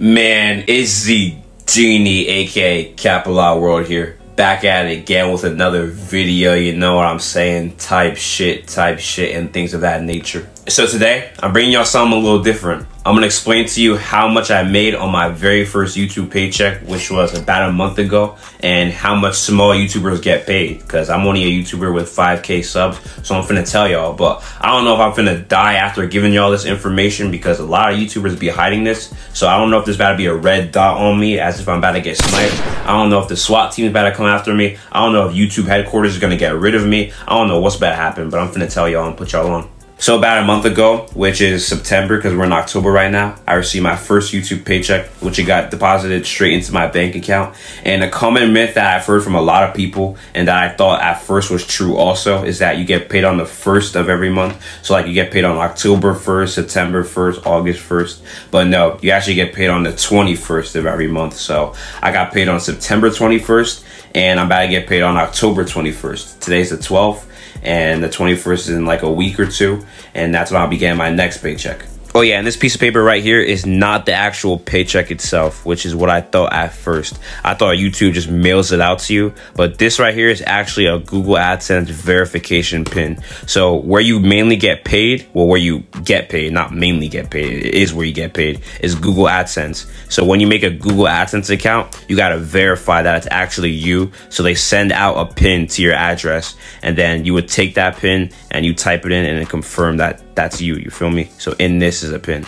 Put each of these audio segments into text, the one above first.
Man, it's the Genie, aka Capital World here. Back at it again with another video, you know what I'm saying? Type shit, type shit, and things of that nature. So today, I'm bringing y'all something a little different. I'm gonna explain to you how much I made on my very first YouTube paycheck, which was about a month ago, and how much small YouTubers get paid. Cause I'm only a YouTuber with 5k subs, so I'm finna tell y'all. But I don't know if I'm finna die after giving y'all this information because a lot of YouTubers be hiding this. So I don't know if there's about to be a red dot on me as if I'm about to get sniped. I don't know if the SWAT team is about to come after me. I don't know if YouTube headquarters is gonna get rid of me. I don't know what's about to happen, but I'm finna tell y'all and put y'all on. So about a month ago, which is September, because we're in October right now, I received my first YouTube paycheck, which it got deposited straight into my bank account. And a common myth that I've heard from a lot of people, and that I thought at first was true also, is that you get paid on the first of every month. So like you get paid on October 1st, September 1st, August 1st. But no, you actually get paid on the 21st of every month. So I got paid on September 21st, and I'm about to get paid on October 21st. Today's the 12th and the 21st is in like a week or two, and that's when I'll be getting my next paycheck. Oh yeah, and this piece of paper right here is not the actual paycheck itself, which is what I thought at first. I thought YouTube just mails it out to you, but this right here is actually a Google AdSense verification pin. So where you mainly get paid, well, where you get paid, not mainly get paid, it is where you get paid, is Google AdSense. So when you make a Google AdSense account, you gotta verify that it's actually you. So they send out a pin to your address, and then you would take that pin and you type it in and confirm that that's you. You feel me? So in this is a pin.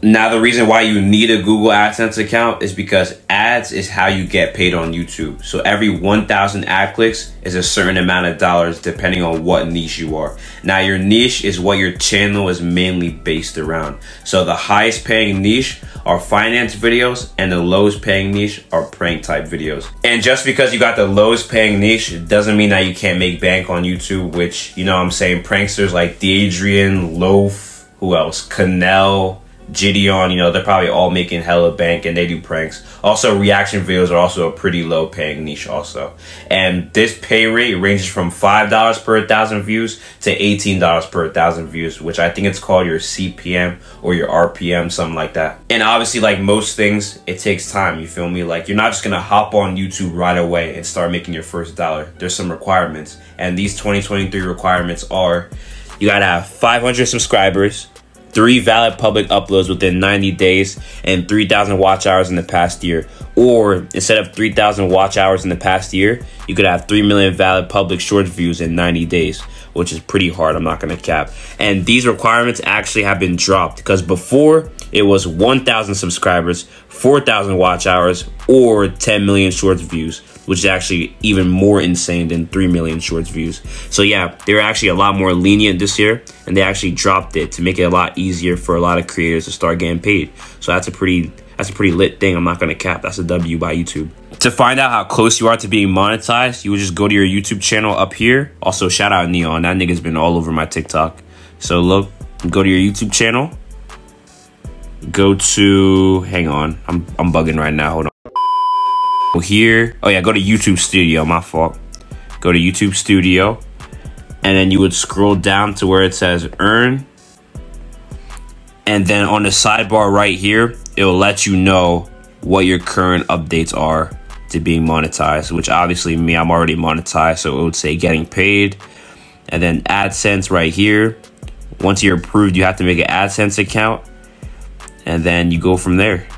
Now, the reason why you need a Google AdSense account is because ads is how you get paid on YouTube. So every 1,000 ad clicks is a certain amount of dollars depending on what niche you are. Now, your niche is what your channel is mainly based around. So the highest paying niche are finance videos and the lowest paying niche are prank type videos. And just because you got the lowest paying niche doesn't mean that you can't make bank on YouTube, which, you know I'm saying, pranksters like Adrian, Loaf, who else? Canal, Gideon, you know, they're probably all making hella bank and they do pranks. Also, reaction videos are also a pretty low paying niche also. And this pay rate ranges from $5 per thousand views to $18 per thousand views, which I think it's called your CPM or your RPM, something like that. And obviously, like most things, it takes time, you feel me? Like, you're not just gonna hop on YouTube right away and start making your first dollar. There's some requirements. And these 2023 requirements are you gotta have 500 subscribers, three valid public uploads within 90 days, and 3,000 watch hours in the past year. Or instead of 3,000 watch hours in the past year, you could have 3 million valid public short views in 90 days, which is pretty hard. I'm not going to cap. And these requirements actually have been dropped because before it was 1,000 subscribers, 4,000 watch hours, or 10 million shorts views, which is actually even more insane than 3 million shorts views. So yeah, they were actually a lot more lenient this year, and they actually dropped it to make it a lot easier for a lot of creators to start getting paid. So that's a pretty that's a pretty lit thing. I'm not gonna cap. That's a W by YouTube. To find out how close you are to being monetized, you would just go to your YouTube channel up here. Also, shout out Neon. That nigga's been all over my TikTok. So look, go to your YouTube channel go to hang on. I'm i'm bugging right now. Hold on. Here. Oh yeah go to youtube studio. My fault. Go to youtube studio. And then you would scroll down to where it says earn. And then on the sidebar right here it will let you know what your current updates are to being monetized which obviously me i'm already monetized so it would say getting paid. And then adsense right here. Once you're approved you have to make an adsense account and then you go from there.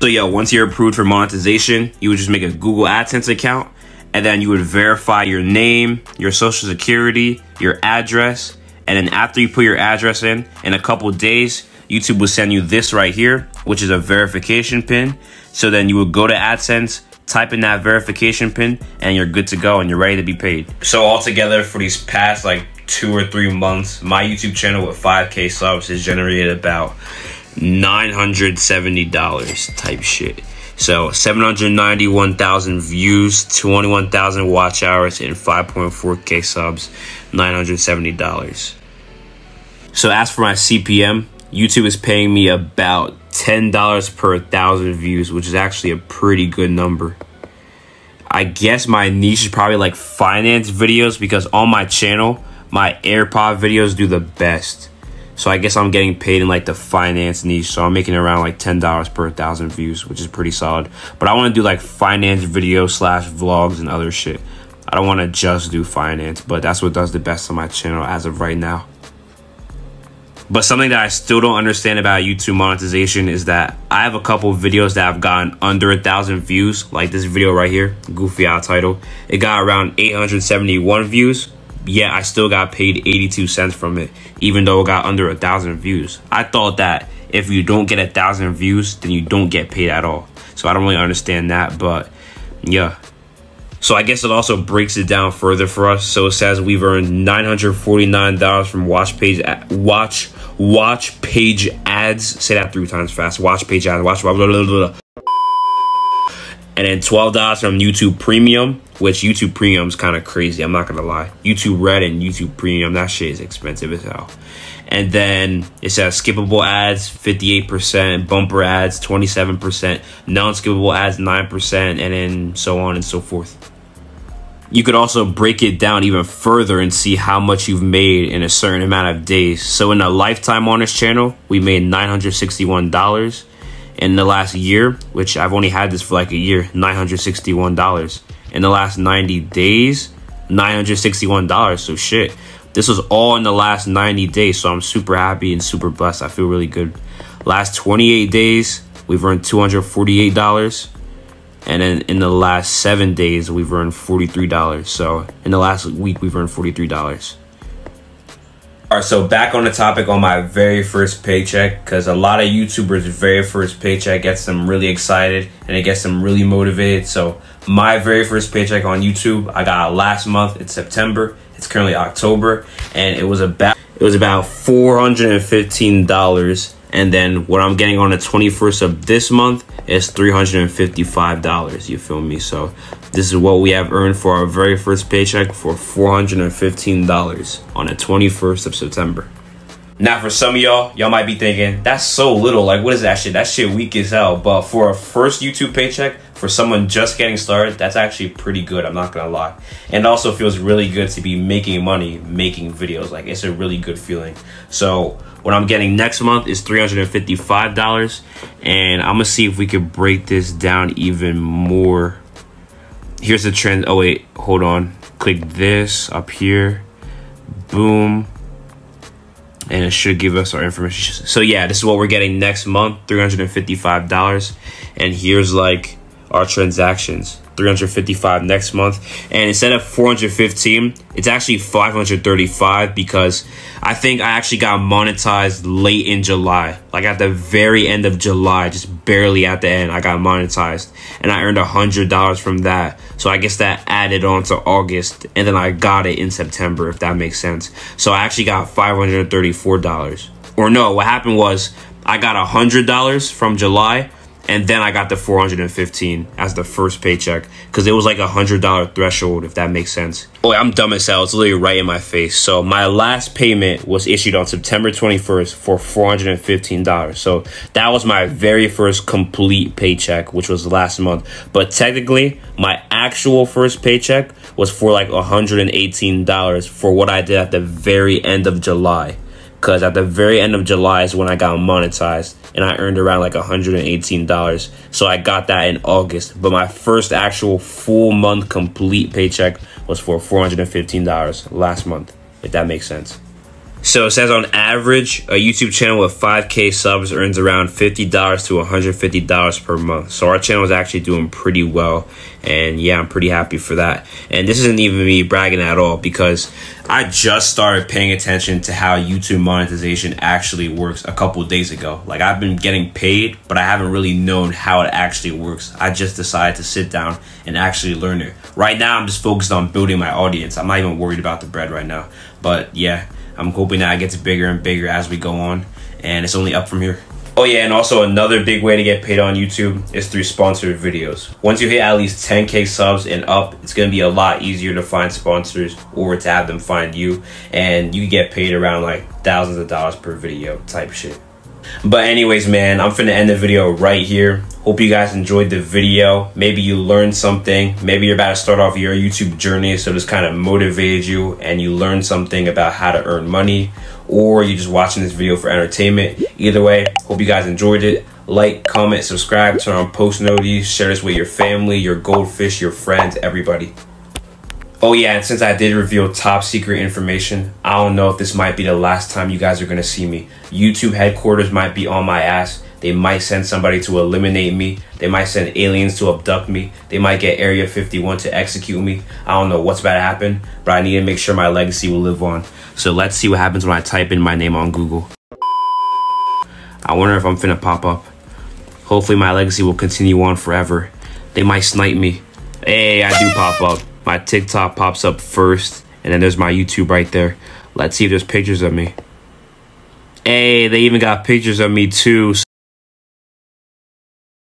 So yeah, once you're approved for monetization, you would just make a Google AdSense account and then you would verify your name, your social security, your address, and then after you put your address in, in a couple days, YouTube will send you this right here, which is a verification pin. So then you would go to AdSense, type in that verification pin, and you're good to go and you're ready to be paid. So altogether for these past like two or three months, my YouTube channel with 5k subs has generated about $970 type shit. So 791,000 views, 21,000 watch hours, and 5.4k subs, $970. So as for my CPM, YouTube is paying me about $10 per thousand views, which is actually a pretty good number. I guess my niche is probably like finance videos because on my channel, my AirPod videos do the best. So I guess I'm getting paid in like the finance niche. So I'm making around like ten dollars per thousand views, which is pretty solid. But I want to do like finance videos slash vlogs and other shit. I don't want to just do finance, but that's what does the best on my channel as of right now. But something that I still don't understand about YouTube monetization is that I have a couple videos that have gotten under a thousand views, like this video right here, Goofy Out title. It got around 871 views, yet I still got paid 82 cents from it, even though it got under a thousand views. I thought that if you don't get a thousand views, then you don't get paid at all. So I don't really understand that, but yeah, so I guess it also breaks it down further for us. So it says we've earned $949 from watch page watch watch page ads. Say that three times fast. Watch page ads. Watch blah, blah, blah, blah. And then $12 from YouTube Premium, which YouTube Premium is kind of crazy. I'm not going to lie. YouTube Red and YouTube Premium, that shit is expensive as hell. And then it says skippable ads 58%, bumper ads 27%, non skippable ads 9%, and then so on and so forth you could also break it down even further and see how much you've made in a certain amount of days. So in a lifetime on this channel, we made $961. In the last year, which I've only had this for like a year, $961. In the last 90 days, $961. So shit, this was all in the last 90 days. So I'm super happy and super blessed. I feel really good. Last 28 days, we've earned $248 and then in the last seven days we've earned $43 so in the last week we've earned $43 all right so back on the topic on my very first paycheck because a lot of youtubers very first paycheck gets them really excited and it gets them really motivated. So my very first paycheck on youtube i got last month. It's september. It's currently october. And it was about it was about $415 and then what I'm getting on the 21st of this month is $355. You feel me? So this is what we have earned for our very first paycheck for $415 on the 21st of September. Now, for some of y'all, y'all might be thinking, that's so little. Like, what is that shit? That shit weak as hell. But for a first YouTube paycheck, for someone just getting started, that's actually pretty good. I'm not gonna lie. And also feels really good to be making money, making videos. Like, it's a really good feeling. So, what I'm getting next month is $355. And I'm to see if we could break this down even more. Here's the trend. Oh, wait. Hold on. Click this up here. Boom. And it should give us our information. So, yeah, this is what we're getting next month. $355. And here's, like, our transactions. 355 next month. And instead of 415, it's actually 535 because I think I actually got monetized late in July. Like at the very end of July, just barely at the end, I got monetized. And I earned $100 from that. So I guess that added on to August. And then I got it in September, if that makes sense. So I actually got $534. Or no, what happened was I got $100 from July and then I got the 415 as the first paycheck because it was like a hundred dollar threshold, if that makes sense. Oh, I'm dumb as hell. It's literally right in my face. So my last payment was issued on September 21st for $415. So that was my very first complete paycheck, which was last month. But technically, my actual first paycheck was for like $118 for what I did at the very end of July because at the very end of July is when I got monetized and I earned around like $118. So I got that in August, but my first actual full month complete paycheck was for $415 last month, if that makes sense. So it says on average, a YouTube channel with 5K subs earns around $50 to $150 per month. So our channel is actually doing pretty well. And yeah, I'm pretty happy for that. And this isn't even me bragging at all because I just started paying attention to how YouTube monetization actually works a couple days ago. Like I've been getting paid, but I haven't really known how it actually works. I just decided to sit down and actually learn it. Right now, I'm just focused on building my audience. I'm not even worried about the bread right now. But yeah, I'm hoping that it gets bigger and bigger as we go on, and it's only up from here. Oh yeah, and also another big way to get paid on YouTube is through sponsored videos. Once you hit at least 10k subs and up, it's gonna be a lot easier to find sponsors or to have them find you, and you get paid around like thousands of dollars per video type shit. But anyways, man, I'm finna end the video right here. Hope you guys enjoyed the video. Maybe you learned something. Maybe you're about to start off your YouTube journey, so this kind of motivated you and you learned something about how to earn money. or you're just watching this video for entertainment. Either way, hope you guys enjoyed it. Like, comment, subscribe, turn on post notifications, share this with your family, your goldfish, your friends, everybody. Oh yeah, and since I did reveal top secret information, I don't know if this might be the last time you guys are gonna see me. YouTube headquarters might be on my ass. They might send somebody to eliminate me. They might send aliens to abduct me. They might get Area 51 to execute me. I don't know what's about to happen, but I need to make sure my legacy will live on. So let's see what happens when I type in my name on Google. I wonder if I'm finna pop up. Hopefully my legacy will continue on forever. They might snipe me. Hey, I do pop up. My TikTok pops up first, and then there's my YouTube right there. Let's see if there's pictures of me. Hey, they even got pictures of me too.